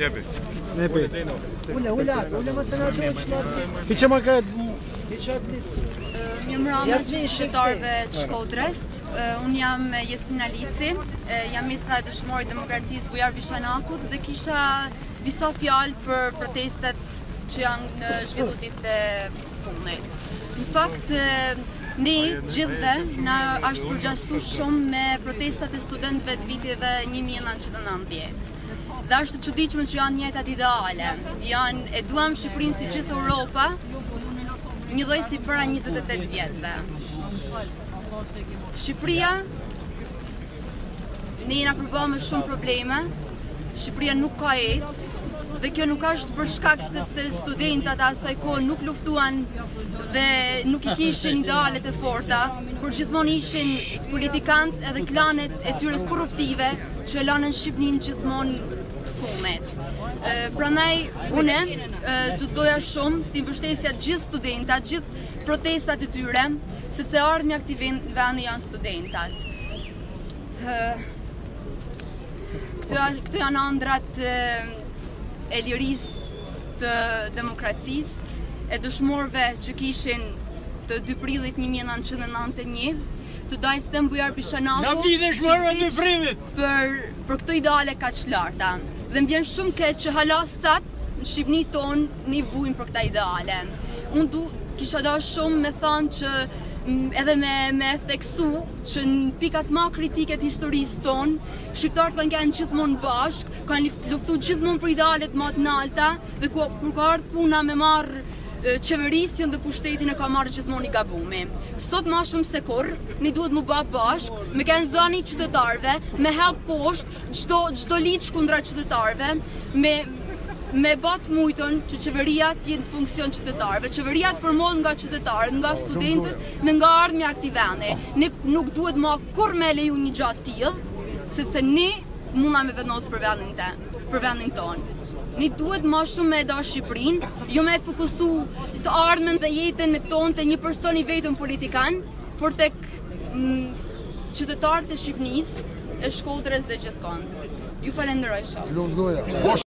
Jepi. Jepi. Ule, ule, ule më sena të uqë më të Pi që më ka e të Pi që e të Mirëmrama qytetarëve të Shkodrës Unë jam Jesim Nalici Jam mesa e dëshmorit demokracisë Bujar Bishanakut Dhe kisha disa fjalë për protestet që janë në zhvillu dit te fundit. Në fakt, Ne gjithve na ashtë përngjasu shumë me protestat e studentëve të viteve 1990. Dhe ashtë e çuditshme që janë njëjtat ideale. Janë, e duham Shqipërinë si gjithë Europa, njëlloj si para 28 vjetëve. Shqipëria Ne jena përballë me shumë probleme, Shqipëria nuk ka ec, dhe kjo nuk është për shkak sepse studentat asaj kohe nuk luftuan dhe nuk i kishin idealet e forta, por gjithmonë ishin politikant edhe klanet e tyre korruptive që e lanën Shqipërinë gjithmonë të fundit. Prandaj, unë, do të doja shumë të mbështesja gjithë studentat, gjithë protestat e tyre, Sepse ardhmja e këtij vendi janë studentat. Këto janë andrat e lirisë të demokracisë, e dëshmorve që kishin të dy prillit 1991, të dajsë tem Bujar Bishanaku, që vdiq për, për këto ideale kaq të larta. Dhe m'vjen shumë keq që hala sot në Shqipninë tonë, Ne vujmë për këta ideale. Unë do kisha dasht shumë me thanë që edhe me, me theksu që në pikat ma kritike të historisë tonë, shqiptarët kanë kenë gjithmonë bashkë, kanë luftu gjithmonë për idealet ma të nalta, dhe ku, kur ka ardhë puna me marrë qeverisjen dhe pushtetin e ka marrë gjithmonë i gabumi. Sot ma shumë se kurrë, ne duhet mu ba bashkë, me kenë zani i qytetarve, me hedh posht, Çdo çdo ligj kundra qytetarëve me me ba të mujtun që qeveria të jetë në funksion të qytetarëve. Qeveria të formohet nga qytetarët, nga studentët, në nga ardhmja e këtij vendi. Ne nuk duhet më kurrë me leju një gja të tillë, sepse ne mundam me vendos për vendin të, për vendin tonë. Ne duhet më shumë me dasht Shqipërinë, jo me fokusu të ardhmen dhe jetën tonë te një person i vetëm politikan, por tek Qytetarët e Shqipnisë, e Shkodrës dhe gjithkund. Ju falënderoj shumë. Të lumtë goja.